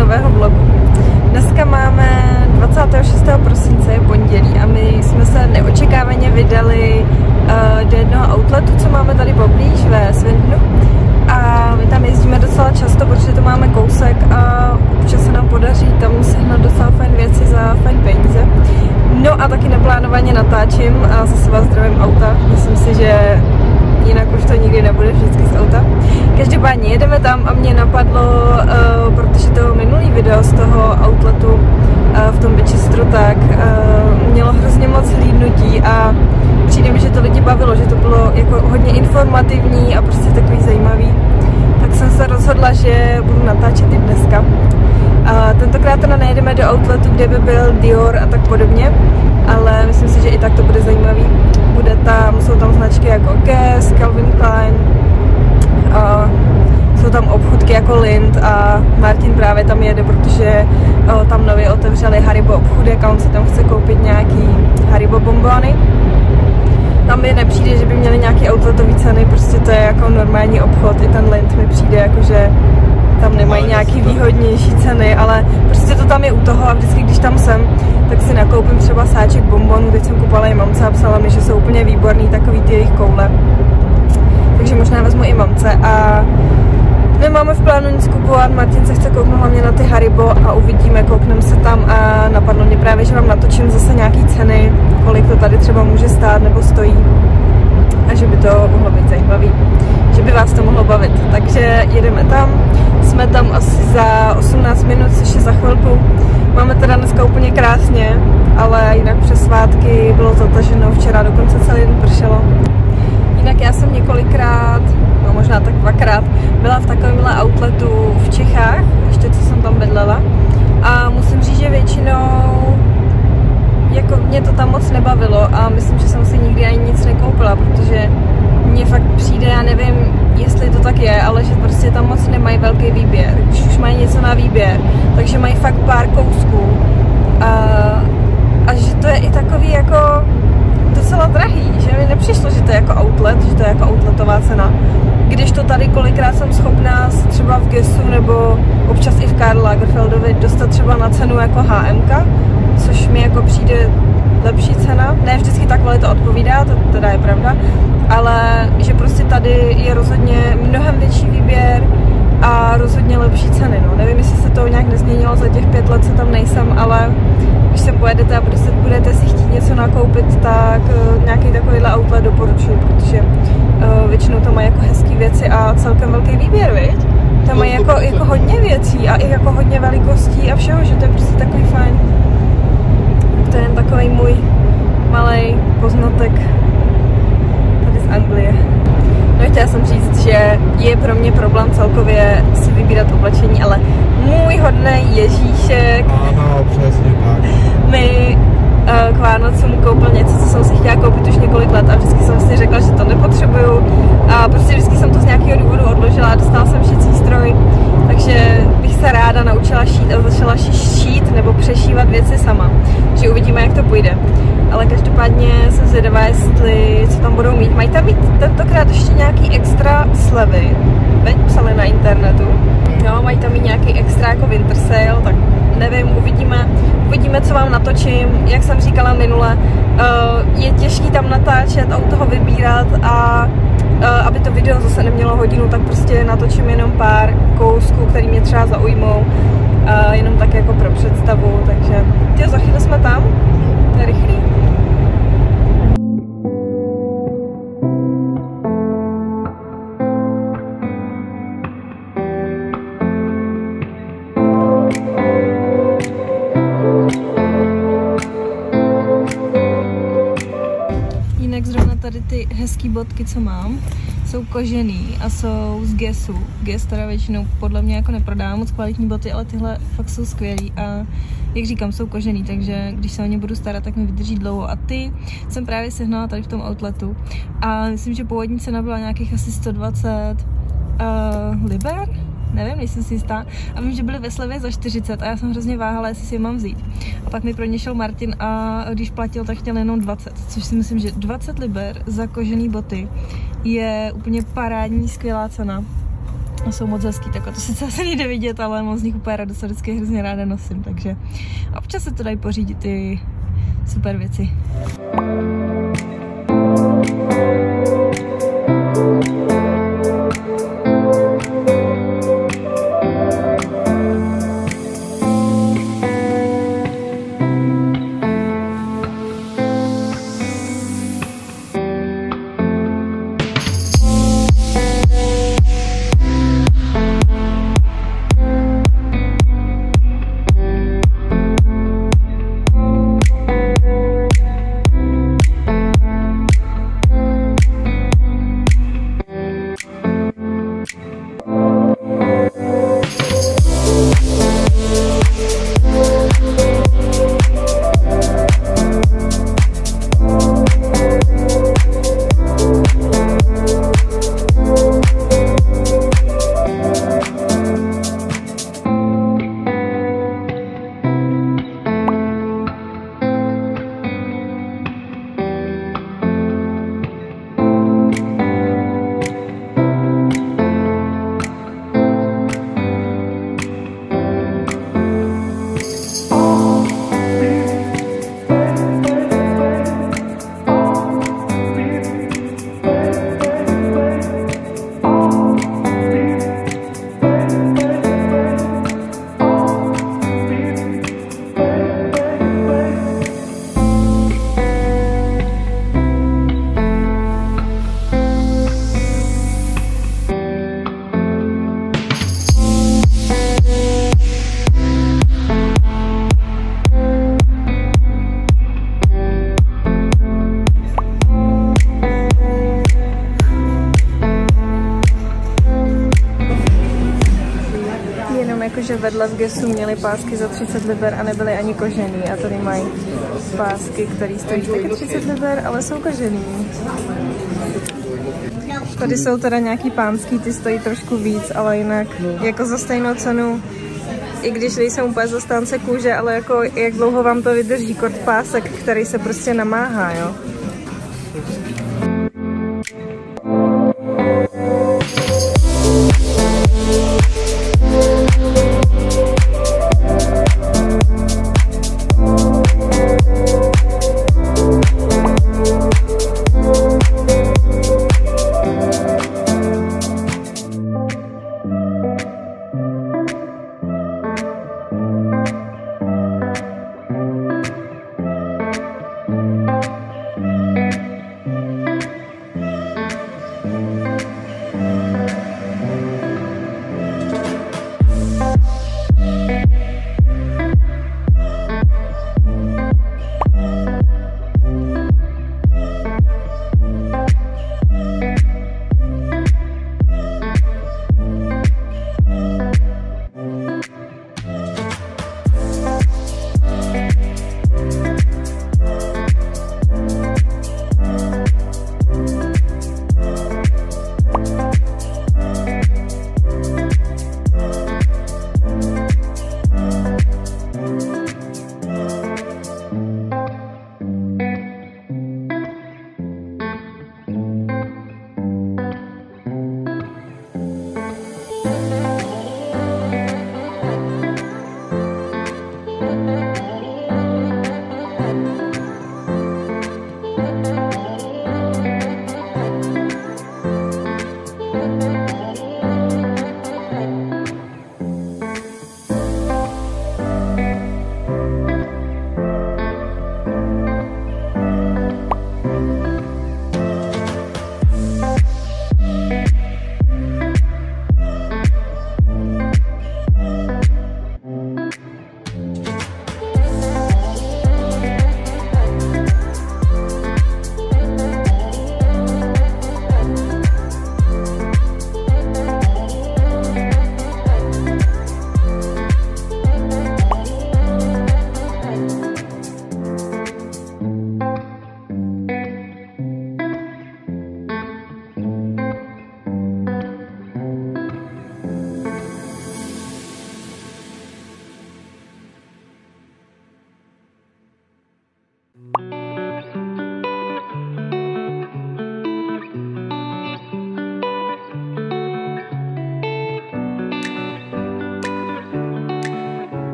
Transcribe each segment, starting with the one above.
nového vlogu. Dneska máme 26. prosince, je pondělí a my jsme se neočekávaně vydali uh, do jednoho outletu, co máme tady poblíž ve Svindnu. A my tam jezdíme docela často, protože to máme kousek a občas se nám podaří tam sehnat docela fajn věci za fajn peníze. No a taky neplánovaně natáčím a zase vás zdravím auta. Myslím si, že jinak už to nikdy nebude vždycky z auta. Každopádně jedeme tam a mě napadlo, uh, protože to minulý video z toho outletu uh, v tom Winchesteru tak uh, mělo hrozně moc hlídnutí a přijde mi, že to lidi bavilo, že to bylo jako hodně informativní a prostě takový zajímavý. Tak jsem se rozhodla, že budu natáčet i dneska. A tentokrát teda nejedeme do outletu, kde by byl Dior a tak podobně, ale myslím si, že i tak to bude zajímavý. Bude tam, jsou tam značky jako Guess, Calvin Klein, a jsou tam obchudky jako Lind a Martin právě tam jede, protože o, tam nově otevřeli Haribo obchudek a on si tam chce koupit nějaký Haribo bombony. Tam mi nepřijde, že by měli nějaký outletový ceny, prostě to je jako normální obchod, i ten Lind mi přijde jako, že tam nemají nějaký výhodnější ceny, ale prostě to tam je u toho a vždycky, když tam jsem, tak si nakoupím třeba sáček bonbonů, teď jsem kupovala i mamce a psala mi, že jsou úplně výborný takový ty jejich koule. Takže možná vezmu i mamce a nemáme v plánu nic kupovat, Martin kouknout hlavně na ty Haribo a uvidíme, koukneme se tam a napadlo mě právě, že vám natočím zase nějaký ceny, kolik to tady třeba může stát nebo stojí a že by to mohlo být zajímavý, že by vás to mohlo bavit. Takže jedeme tam, jsme tam asi za 18 minut, což je za chvilku. Máme teda dneska úplně krásně, ale jinak přes svátky bylo zataženo, včera dokonce celý den pršelo. Jinak já jsem několikrát, no možná tak dvakrát, byla v takovémhle outletu v Čechách, ještě co jsem tam bydlela. A musím říct, že většinou jako mě to tam moc nebavilo a myslím, že jsem si nikdy ani nic nekoupila, protože mně fakt přijde, já nevím, jestli to tak je, ale že prostě tam moc nemají velký výběr. Když už mají něco na výběr, takže mají fakt pár kousků. A, a že to je i takový jako docela drahý, že mi nepřišlo, že to je jako outlet, že to je jako outletová cena. Když to tady kolikrát jsem schopná třeba v Gessu nebo občas i v Karl Lagerfeldovi dostat třeba na cenu jako HMK, což mi jako přijde lepší cena. Ne vždycky ta kvalita odpovídá, to teda je pravda, ale že prostě tady je rozhodně mnohem větší výběr a rozhodně lepší ceny. No. Nevím, jestli se to nějak nezměnilo za těch pět let, co tam nejsem, ale když se pojedete a prostě budete si chtít něco nakoupit, tak uh, nějaký takovýhle outlet doporučuji, protože uh, většinou tam mají jako hezké věci a celkem velký výběr, viď? Tam mají jako, jako hodně věcí a i jako hodně velikostí a všeho, že to je prostě takový fajn. To je jen takový můj malý poznatek tady z Anglie. No chtěla jsem říct, že je pro mě problém celkově si vybírat oblečení, ale můj hodný Ježíšek Ano, přesně tak. mi uh, k Vánocům koupil něco, co jsem si chtěla koupit už několik let a vždycky jsem si řekla, že to nepotřebuju a prostě vždycky jsem to z nějakého důvodu odložila a dostala jsem šicí stroj, takže bych se ráda naučila šít a začala šít nebo přešívat věci sama, že uvidíme, jak to půjde. Ale každopádně jsem zvědavá, jestli co tam budou mít. Mají tam mít tentokrát ještě nějaký extra slevy, veď psali na internetu. Jo, mají tam mít nějaký extra jako winter sale, tak nevím, uvidíme, uvidíme, co vám natočím. Jak jsem říkala minule, uh, je těžký tam natáčet a u toho vybírat a uh, aby to video zase nemělo hodinu, tak prostě natočím jenom pár kousků, který mě třeba zaujmou, uh, jenom tak jako pro představu, takže tě, za chvíli jsme tam, to je rychlý. Jinak zrovna tady ty hezký bodky, co mám, jsou kožený a jsou z Gessu. Guess teda většinou podle mě jako neprodává moc kvalitní boty, ale tyhle fakt jsou skvělý a jak říkám, jsou kožený, takže když se o ně budu starat, tak mi vydrží dlouho. A ty jsem právě sehnala tady v tom outletu a myslím, že původní cena byla nějakých asi 120 uh, liber, nevím, nejsem si jistá. A vím, že byly ve slevě za 40 a já jsem hrozně váhala, jestli si je mám vzít. A pak mi pro ně šel Martin a když platil, tak chtěl jenom 20, což si myslím, že 20 liber za kožený boty je úplně parádní, skvělá cena. a jsou moc hezký, tak to sice asi nejde vidět, ale moc z nich úplně radost vždycky hrozně ráda nosím, takže občas se to dají pořídit ty super věci. že vedle v Gesu měli pásky za 30 liber a nebyly ani kožený a tady mají pásky, které stojí taky 30 liber, ale jsou kožený. Tady jsou teda nějaký pánský, ty stojí trošku víc, ale jinak jako za stejnou cenu i když nejsem úplně zastánce kůže, ale jako jak dlouho vám to vydrží, kort pásek, který se prostě namáhá, jo.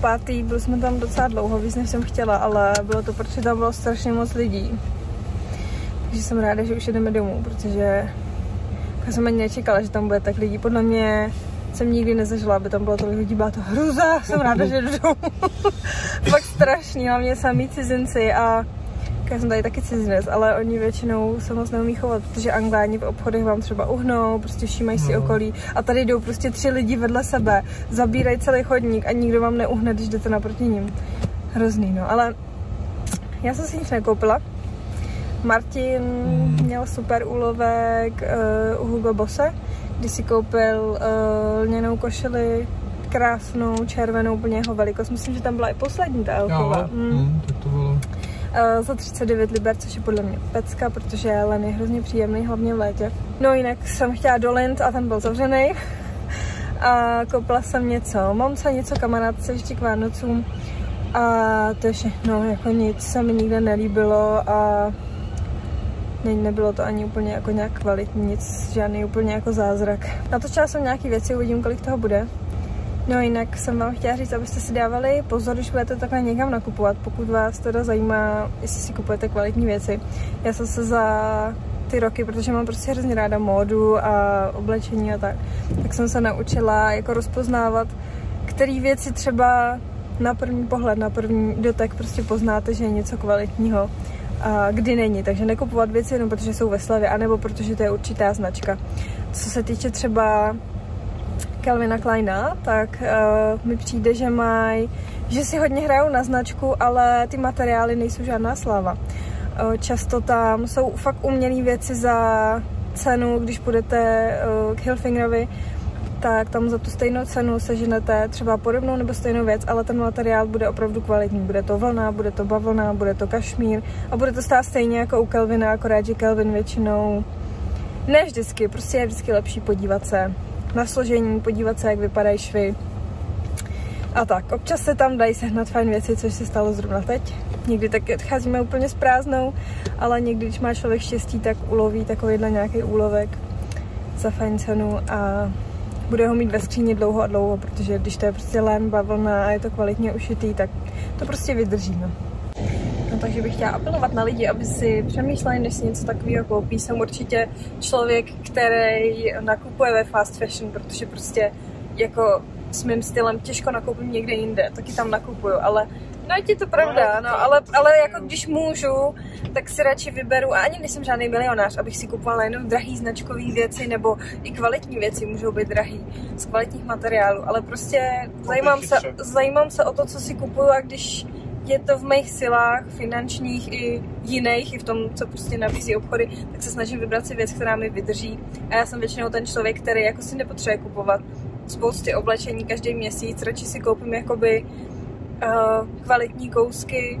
Pátý, byli jsme tam docela dlouho, víc než jsem chtěla, ale bylo to, protože tam bylo strašně moc lidí. Takže jsem ráda, že už jdeme domů, protože jsem ani nečekala, že tam bude tak lidí. Podle mě jsem nikdy nezažila, aby tam bylo tolik lidí, byla to hruza, jsem ráda, že jdu domů. Fakt strašný, hlavně samý cizinci a já jsem tady taky cizinec, ale oni většinou se moc neumí chovat, protože angláni v obchodech vám třeba uhnou, prostě všímají si no. okolí a tady jdou prostě tři lidi vedle sebe, zabírají celý chodník a nikdo vám neuhne, když jdete naproti ním. Hrozný, no, ale já jsem si nic nekoupila. Martin hmm. měl super úlovek uh, u Hugo Bosse, kdy si koupil uh, lněnou košili, krásnou, červenou, úplně jeho velikost. Myslím, že tam byla i poslední ta elfová. Jo, mm. mm, tak to bylo. Uh, za 39 liber, což je podle mě pecka, protože len je hrozně příjemný, hlavně v létě. No jinak jsem chtěla do Lind a ten byl zavřený. a koupila jsem něco momce, něco kamarádce ještě k Vánocům. A to je všechno, jako nic se mi nikde nelíbilo a ne, nebylo to ani úplně jako nějak kvalitní, nic, žádný úplně jako zázrak. Natočila jsem nějaký věci, uvidím, kolik toho bude. No jinak jsem vám chtěla říct, abyste si dávali pozor, když budete takhle někam nakupovat, pokud vás teda zajímá, jestli si kupujete kvalitní věci. Já jsem se za ty roky, protože mám prostě hrozně ráda módu a oblečení a tak, tak jsem se naučila jako rozpoznávat, které věci třeba na první pohled, na první dotek prostě poznáte, že je něco kvalitního a kdy není. Takže nekupovat věci jenom protože jsou ve slavě, anebo protože to je určitá značka. Co se týče třeba Calvina Kleina, tak uh, mi přijde, že mají, že si hodně hrajou na značku, ale ty materiály nejsou žádná sláva. Uh, často tam jsou fakt umělé věci za cenu, když půjdete uh, k Hilfingerovi, tak tam za tu stejnou cenu seženete třeba podobnou nebo stejnou věc, ale ten materiál bude opravdu kvalitní. Bude to vlna, bude to bavlna, bude to kašmír a bude to stát stejně jako u Kelvina, akorát, že Kelvin většinou ne vždycky, prostě je vždycky lepší podívat se na složení, podívat se, jak vypadají švy. A tak, občas se tam dají sehnat fajn věci, což se stalo zrovna teď. Někdy tak odcházíme úplně s prázdnou, ale někdy, když má člověk štěstí, tak uloví takovýhle nějaký úlovek za fajn cenu a bude ho mít ve skříni dlouho a dlouho, protože když to je prostě len, bavlna a je to kvalitně ušitý, tak to prostě vydrží. No. No, takže bych chtěla apelovat na lidi, aby si přemýšleli, než si něco takového koupí. Jsem určitě člověk, který nakupuje ve fast fashion, protože prostě jako s mým stylem těžko nakoupím někde jinde, taky tam nakupuju, ale no je to pravda, no, ale, ale jako když můžu, tak si radši vyberu, a ani nejsem žádný milionář, abych si kupovala jenom drahý značkový věci, nebo i kvalitní věci můžou být drahý, z kvalitních materiálů, ale prostě zajímám se, zajímám se o to, co si kupuju a když je to v mých silách, finančních i jiných, i v tom, co prostě nabízí obchody, tak se snažím vybrat si věc, která mi vydrží. A já jsem většinou ten člověk, který jako si nepotřebuje kupovat spousty oblečení každý měsíc, radši si koupím jakoby uh, kvalitní kousky,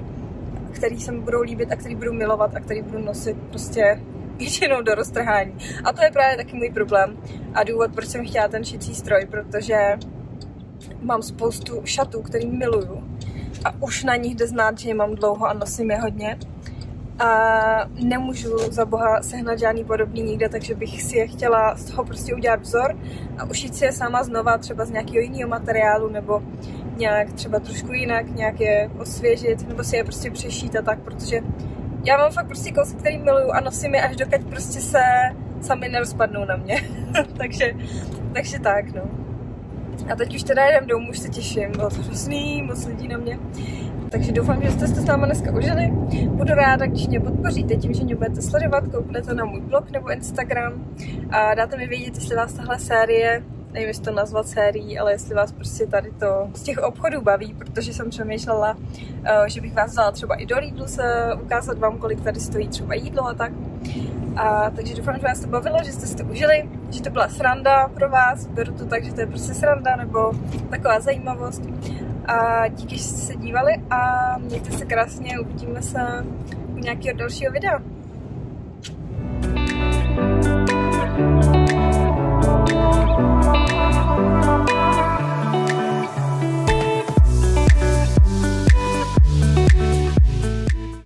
který se mi budou líbit a který budu milovat a který budu nosit prostě většinou do roztrhání. A to je právě taky můj problém a důvod, proč jsem chtěla ten šicí stroj, protože mám spoustu šatů, který miluju a už na nich jde znát, že je mám dlouho a nosím je hodně. A nemůžu za boha sehnat žádný podobný nikde, takže bych si je chtěla z toho prostě udělat vzor a ušít si je sama znova, třeba z nějakého jiného materiálu, nebo nějak třeba trošku jinak, nějak je osvěžit, nebo si je prostě přešít a tak, protože já mám fakt prostě kousky, který miluju a nosím je až dokud prostě se sami nerozpadnou na mě. takže, takže tak, no. A teď už teda jdem domů, už se těším, bylo to hrozný, moc lidí na mě. Takže doufám, že jste se s náma dneska užili. Budu ráda, když mě podpoříte tím, že mě budete sledovat, kouknete na můj blog nebo Instagram a dáte mi vědět, jestli vás tahle série nevím, jestli to nazvat sérií, ale jestli vás prostě tady to z těch obchodů baví, protože jsem přemýšlela, eh, že bych vás vzala třeba i do Lidl se ukázat vám, kolik tady stojí třeba jídlo a tak. A, takže doufám, že vás to bavilo, že jste si to užili, že to byla sranda pro vás. Beru to tak, že to je prostě sranda nebo taková zajímavost. A díky, že jste se dívali a mějte se krásně, uvidíme se u nějakého dalšího videa.